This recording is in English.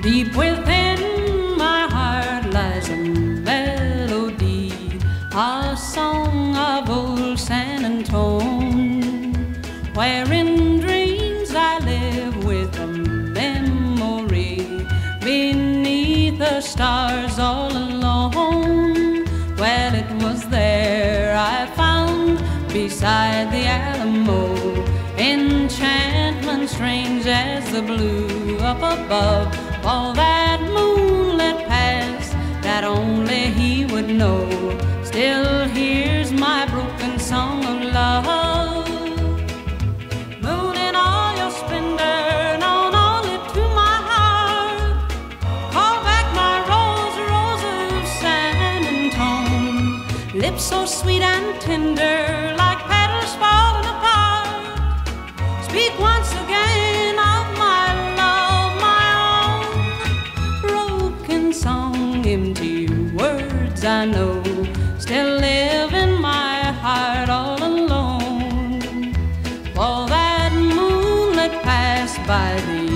Deep within my heart lies a melody, a song of old San Antone, where in dreams I live with a memory beneath the stars all alone. Well, it was there I found beside the Alamo enchantment strange as the blue up above all that moonlit past that only he would know. Still hears my broken song of love. Moon in all your splendor to my heart. Call back my rose rose of san antone lips so sweet and tender like empty words I know still live in my heart all alone. For that moonlit passed by the